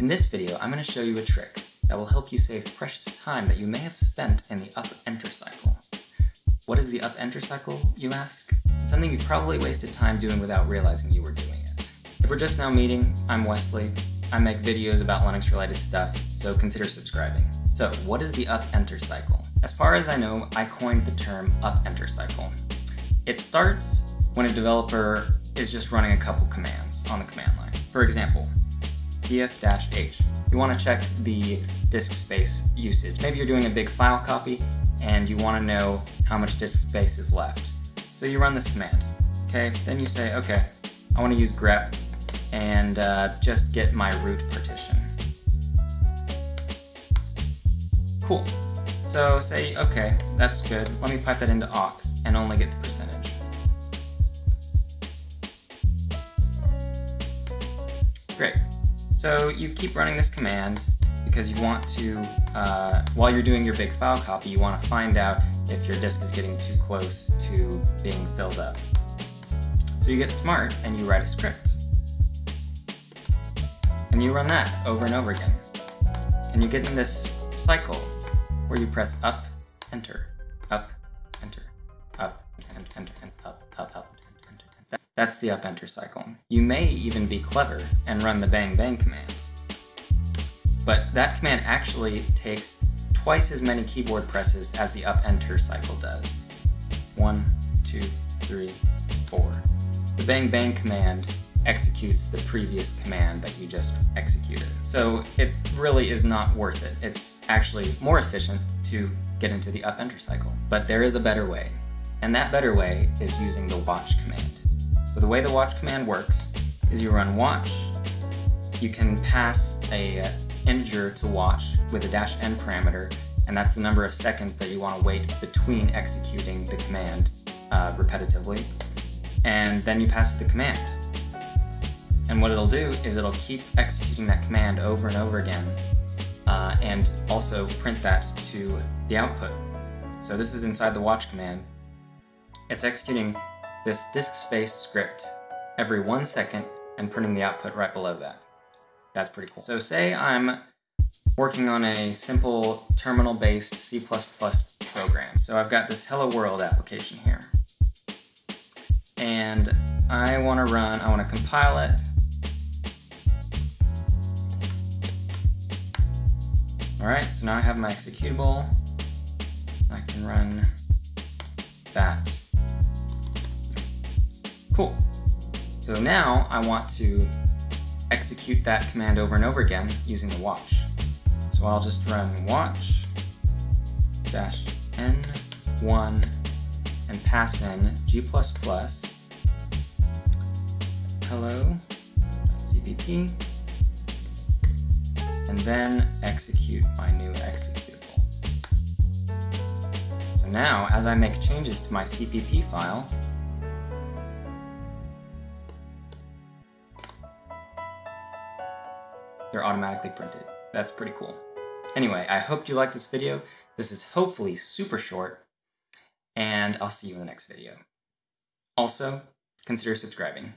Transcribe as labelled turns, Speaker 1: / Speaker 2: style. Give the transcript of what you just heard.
Speaker 1: In this video, I'm going to show you a trick that will help you save precious time that you may have spent in the up enter cycle. What is the up enter cycle, you ask? It's something you've probably wasted time doing without realizing you were doing it. If we're just now meeting, I'm Wesley. I make videos about Linux related stuff, so consider subscribing. So, what is the up enter cycle? As far as I know, I coined the term up enter cycle. It starts when a developer is just running a couple commands on the command line. For example, df-h. You want to check the disk space usage. Maybe you're doing a big file copy and you want to know how much disk space is left. So you run this command. Okay, then you say, okay, I want to use grep and uh, just get my root partition. Cool. So say, okay, that's good. Let me pipe that into awk and only get the percentage. Great. So you keep running this command because you want to, uh, while you're doing your big file copy, you want to find out if your disk is getting too close to being filled up. So you get smart and you write a script. And you run that over and over again. And you get in this cycle where you press up, enter, up, That's the up enter cycle. You may even be clever and run the bang bang command. But that command actually takes twice as many keyboard presses as the up enter cycle does. One, two, three, four. The bang bang command executes the previous command that you just executed. So it really is not worth it. It's actually more efficient to get into the up enter cycle. But there is a better way. And that better way is using the watch command. So the way the watch command works is you run watch, you can pass a integer to watch with a dash n parameter, and that's the number of seconds that you want to wait between executing the command uh, repetitively. And then you pass the command. And what it'll do is it'll keep executing that command over and over again, uh, and also print that to the output. So this is inside the watch command. It's executing this disk space script every one second and printing the output right below that. That's pretty cool. So say I'm working on a simple terminal-based C++ program. So I've got this Hello World application here. And I want to run, I want to compile it. Alright, so now I have my executable. I can run that. Cool. So now I want to execute that command over and over again using the watch. So I'll just run watch dash n1 and pass in g++ hello cpp and then execute my new executable. So now, as I make changes to my CPP file, they're automatically printed. That's pretty cool. Anyway, I hope you liked this video. This is hopefully super short, and I'll see you in the next video. Also, consider subscribing.